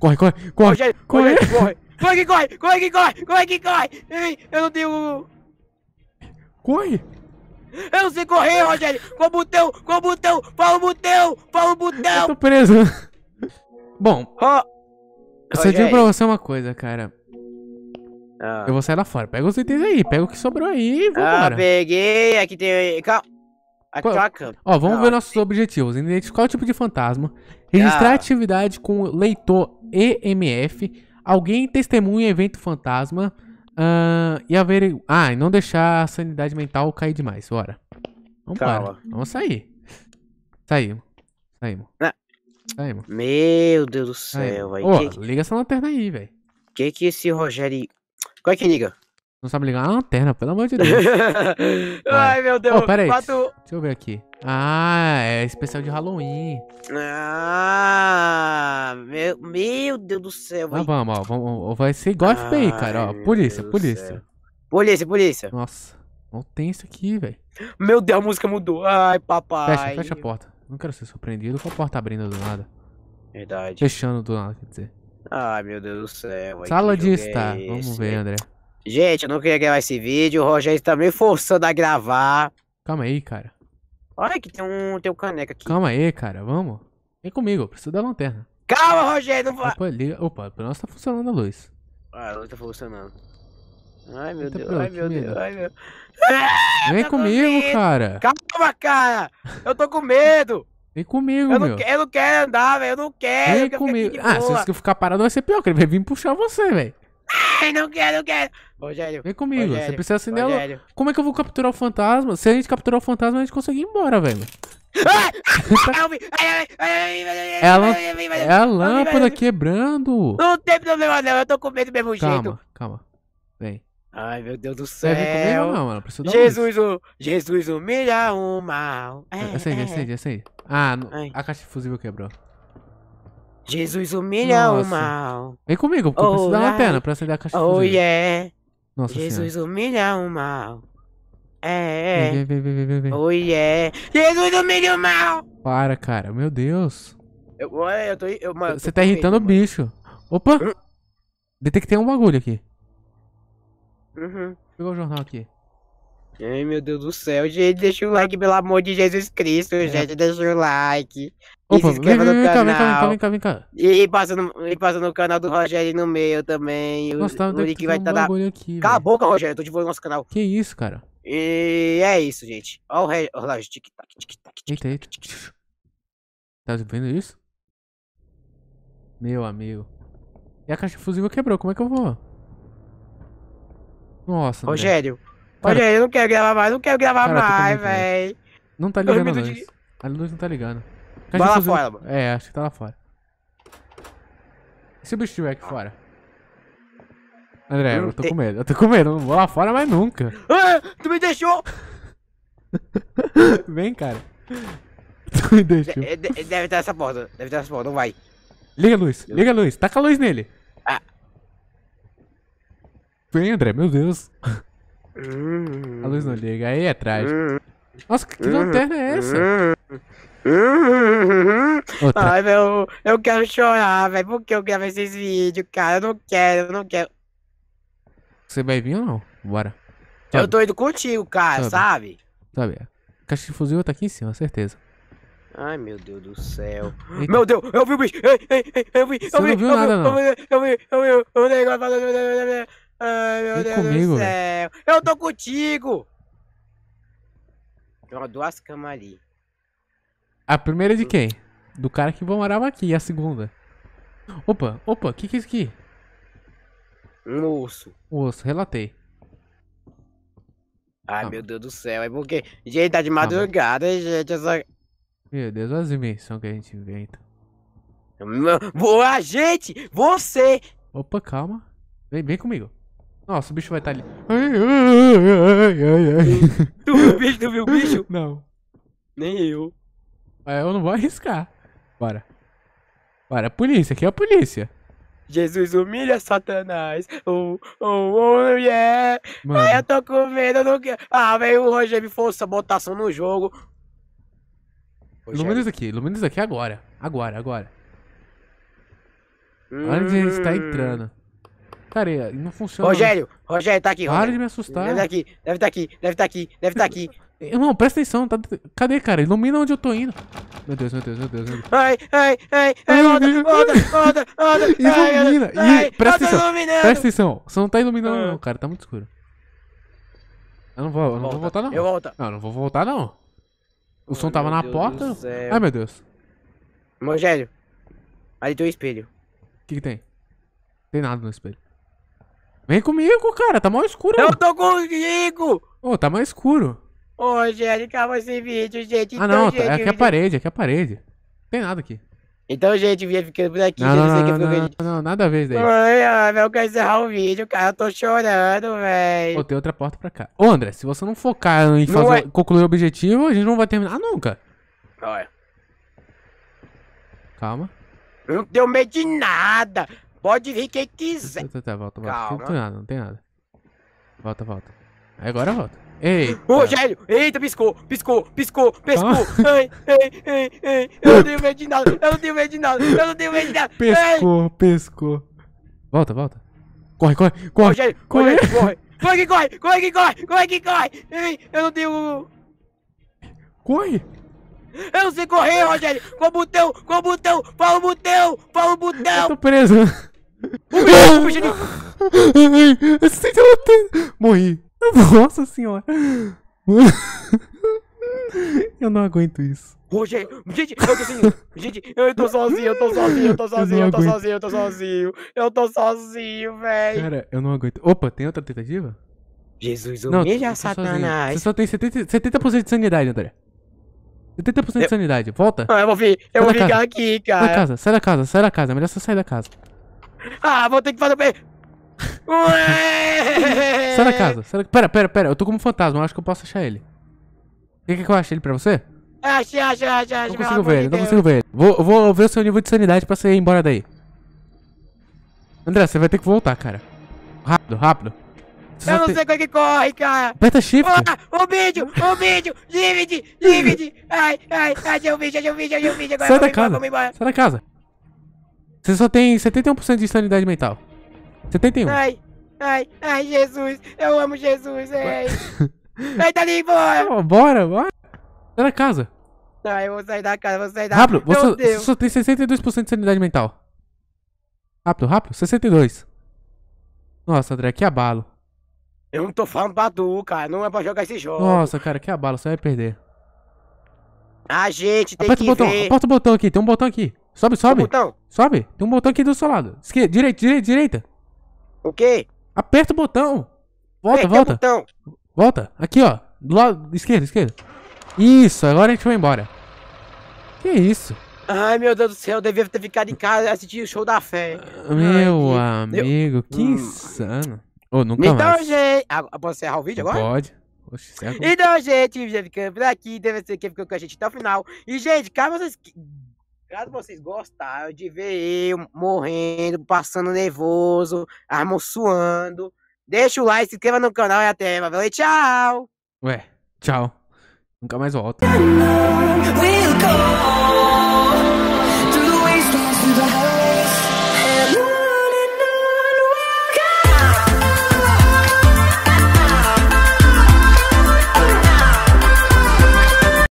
Corre, corre, corre. Rogério, corre. Rogério, corre. Corre que corre, corre que corre, corre que corre. Ei, Eu não tenho... Corre. Eu não sei correr, Rogério. Qual o botão? Qual o botão? Qual o botão? Qual o Eu botão? tô preso. Bom, Ro... eu só digo pra você uma coisa, cara. Ah. Eu vou sair lá fora. Pega os itens aí, pega o que sobrou aí e Ah, vambora. peguei. Aqui tem. Calma. Aqui Qual- tem uma. Ó, vamos Ah, ver nossos objetivos. Identificar o tipo de fantasma. Registrar Ah. atividade com o leitor EMF. Alguém testemunha evento fantasma. ahn, e haver. Ah, e não deixar a sanidade mental cair demais. Bora. Vamos Calma. Vamos sair. Saímos. Saímos. Ah. Saímos. Meu Deus do céu, velho. Ô, Que, liga essa lanterna aí, velho. que que esse Rogério. Qual é que liga? Não sabe ligar uma lanterna, pelo amor de Deus. Ai, meu Deus. Ô, pera aí. Matou. Deixa eu ver aqui. Ah, é especial de Halloween. Ah, meu, meu Deus do céu, Mas velho. vamos, ó. Vamos, vai ser igual FBI, cara. Ó, polícia, Deus polícia. Polícia, polícia. Nossa, não tem isso aqui, velho. Meu Deus, a música mudou. Ai, papai. Fecha, fecha a porta. Não quero ser surpreendido com a porta abrindo do nada. Verdade. Fechando do nada, quer dizer. Ai, meu Deus do céu. Sala de é estar. esse, Vamos ver? André. Gente, eu não queria gravar esse vídeo. O Rogério tá me forçando a gravar. Calma aí, cara. Olha que tem um, tem um caneca aqui. Calma aí, cara. Vamos. Vem comigo, eu preciso da lanterna. Calma, Rogério, não vai. Opa, liga. Opa, pelo menos tá funcionando a luz. Ah, a luz tá funcionando. Ai, meu Eita, Deus, pronto, ai, meu Deus, ai, meu Vem com comigo, cara. Calma, cara! Eu tô com medo! Vem comigo, Eu meu. não, eu não quero andar, velho. Eu não quero. Vem eu comigo. Ah, se você ficar parado vai ser pior, que ele vai vir puxar você, velho. Ai, não quero, não quero. Rogério. Vem comigo. Você Rogério, precisa acender a luz. Rogério. Como é que eu vou capturar o fantasma? Se a gente capturar o fantasma, a gente consegue ir embora, velho. É a, é a lâmpada quebrando. Não tem problema, não. Eu tô com medo do mesmo jeito. Calma, calma. Vem. Ai, meu Deus do Você vai vir comigo céu. não, mano? Preciso. Jesus, o Jesus humilha o mal. É, Acende, é. acende, acende. Ah, no- Ai. a caixa de fusível quebrou. Jesus humilha o Nossa. mal. Vem comigo, porque eu preciso da Alright. lanterna pra acender a caixa de Oh fusível. yeah. Nossa Jesus senhora. humilha o mal. É. Vem, vem, vem, vem, vem, vem. Oh yeah. Jesus humilha o mal. Para, cara. Meu Deus. Eu, eu tô, eu, mano, Você tô tá irritando o bicho. Opa! Detectei um bagulho aqui. Uhum. Pegou o jornal aqui. Ai, meu Deus do céu, gente, deixa o like, pelo amor de Jesus Cristo, gente, deixa o like. E É. Opa, se vem, inscreva vem, no vem cá, vem cá, vem cá, canal. vem cá, vem cá. E, passa no, e passa no canal do Rogério e no meu também. O, Nossa, tá o link vai um estar na. bagulho aqui, Cala a velho. boca, Rogério, eu tô divulgando nosso canal. Que isso, cara? E é isso, gente. Olha o re- o relógio, tic-tac, tic-tac, tic-tac. Eita, eita. Tá vendo isso? Meu amigo. E a caixa fusível quebrou, como é que eu vou? Nossa. Rogério. Cara- Rogério, eu não quero gravar mais, não quero gravar Cara, eu com mais, véi. Não tá ligando luz. de- A luz não tá ligando. Vai lá fora, mano. É, acho que tá lá fora. E se o bicho estiver aqui fora? André, eu tô com medo. Eu tô com medo. Eu não vou lá fora mais nunca. Ah, tu me deixou! Vem, cara. Tu me deixou. De- de- deve ter essa porta, deve ter essa porta, não vai. Liga a luz, liga a luz. Taca a luz nele. Ah. Vem, André, meu Deus. Hum, A luz não liga. Aí é trágico. hum, Nossa, que lanterna é essa? hum, hum. Outra. Ai, meu, eu quero chorar, velho. Por que eu gravei esses vídeos, cara? Eu não quero, eu não quero. Você vai vir ou não? Bora. Eu Sobe, tô indo contigo, cara, Sobe. sabe? sobe. A caixa de fuzil tá aqui em cima, certeza. Ai, meu Deus do céu. Eita. Meu Deus, eu vi o bicho. Ei, ei, ei, eu vi, Você eu vi, não viu eu nada, vi, não. Eu vi, eu vi, eu vi, o negócio falando. Ai, meu Vem Deus comigo, do céu. Eu tô contigo. Uma duas camas ali. A primeira é de quem? Do cara que morava aqui. E a segunda? Opa, opa, o que que é isso aqui? Um urso. O osso, relatei. Ai, Calma. meu Deus do céu. É porque. Gente, tá de Calma. madrugada, gente. Eu só. Meu Deus, olha as invenções que a gente inventa. Boa, gente! Você! Opa, calma. Vem, vem comigo. Nossa, o bicho vai estar ali. Ai, ai, ai, ai, ai. Tu viu o bicho? Tu viu o bicho? Não. Nem eu. Mas eu não vou arriscar. Bora. Bora, polícia, aqui é a polícia. Jesus humilha Satanás. Oh, oh, oh, yeah. Mano, Ai, eu tô com medo, eu não quero. Ah, velho, o Roger me força botação no jogo. ilumina isso aqui, ilumina isso aqui agora. Agora, agora. Olha onde ele está Hum. entrando. Cara, não funciona. Rogério, Rogério, tá aqui, Para Rogério. de me Deve assustar. estar aqui, deve estar aqui, deve estar aqui, deve estar aqui. Irmão, presta atenção. Tá... Cadê, cara? Ilumina onde eu tô indo. Meu Deus, meu Deus, meu Deus. Meu Deus. Ai, ai, ai, Ai, volta, meu volta, volta, volta. Ilumina. Ai, Ih, presta atenção. iluminando. Presta atenção. Você não tá iluminando, Ah. não, cara. Tá muito escuro. Eu não vou, eu não vou voltar, não. Eu volto. Não, eu não vou voltar, não. O som Ai, tava na Deus porta. Ai, meu Deus. Rogério, ali tem o espelho. O que, que tem? Tem nada no espelho. Vem comigo, cara. Tá mal escuro. Eu tô contigo! Ô, tá mais escuro. Ô, Rogério, acaba esse vídeo, gente. Ah, Então, não. gente, tá- É aqui a vídeo- parede, aqui a parede. Não tem nada aqui. Então, gente, vinha ficando por aqui. Não, já não, não, não, não, não, nada a ver daí. Ai, ai, eu quero encerrar o vídeo, cara. Eu tô chorando, Pô, velho. tem outra porta pra cá. Ô, André, se você não focar em fazer, é- concluir o objetivo, a gente não vai terminar nunca. Olha, Calma. eu não tenho medo de nada. Pode vir quem quiser. Tá, tá, tá, volta, volta. Calma. Não tem nada, não tem nada. Volta, volta. Agora volta. Ei. Ô, Rogério, eita, piscou, piscou, piscou, piscou. Ai, ai, ai, ai. Eu não tenho medo de nada, eu não tenho medo de nada, eu não tenho medo de nada. Ai, Pescou, pescou. Volta, volta. Corre, corre, corre. Rogério, corre. Corre. Corre que corre, corre que corre, corre que corre. Ai, eu não tenho... Corre. Eu não sei correr, Rogério. Qual o botão? Qual o botão? Fala o botão, fala o Eu botão. tô preso. Bicho, bicho de- lutando. Morri. Nossa senhora. Eu não aguento isso. Rogério, gente, eu tô sozinho. Gente, eu tô sozinho, eu tô sozinho, eu tô sozinho, eu tô sozinho, eu tô sozinho. Eu tô sozinho, velho. Cara, eu não aguento. Opa, tem outra tentativa? Jesus, Não, humilha tô sozinho. Satanás. Você só tem 70%, 70 de sanidade, André. 70% de Eu- sanidade. Volta. Ah, eu vou, fi- eu vou ficar aqui, Sai da cara. casa, sai da casa, sai da casa. É melhor você sair da casa. Ah, vou ter que fazer o? Ué! Sai da casa. Sai da... Pera, pera, pera. Eu tô como um fantasma. Eu acho que eu posso achar ele. Quer que eu ache ele pra você? Acha, acha, acha, acha. Não consigo ver de ele, não consigo ver ele. Vou, vou ver o seu nível de sanidade pra você ir embora daí. André, você vai ter que voltar, cara. Rápido, rápido. Você Eu não tem- sei como é que corre, cara. Aperta shift. Ah, o vídeo, o vídeo, divide, divide. Ai, ai, ai, eu vi, eu vi, eu vi. Agora Sai da embora, casa. embora. Sai da casa. Você só tem 71% de sanidade mental. 71. Ai, ai, ai, Jesus. Eu amo Jesus, ai. Ai, tá ali embora. Oh, bora, bora. Sai da casa. Ai, eu vou sair da casa, vou sair da Rápido, Meu você, você só tem 62% de sanidade mental. Rápido, rápido. 62. Nossa, André, que abalo. Eu não tô falando pra tu, cara. Não é pra jogar esse jogo. Nossa, cara, que abalo. Você vai perder. A gente tem Aperta o que botão, ver. aperta o botão aqui. Tem um botão aqui. Sobe, O sobe. Sobe. Tem um botão aqui do seu lado. Esquerda, direita, direita, direita. O quê? Aperta o botão. Volta, volta. botão. Volta. Aqui, ó. Do lado esquerdo, esquerdo. Isso, agora a gente vai embora. Que isso? Ai, meu Deus do céu, eu devia ter ficado em casa e assistido o show da fé. Meu Ai, que- amigo, que Hum. insano. Oh, nunca então, mais. gente. Ah, posso encerrar o vídeo agora? Pode. Então, gente, o vídeo por aqui. Deve ser que ficou com a gente até o final. E, gente, caso vocês caso vocês gostaram de ver eu morrendo, passando nervoso, almoçoando, deixa o like, se inscreva no canal e até mais. Valeu, tchau! Ué, tchau. Nunca mais volta.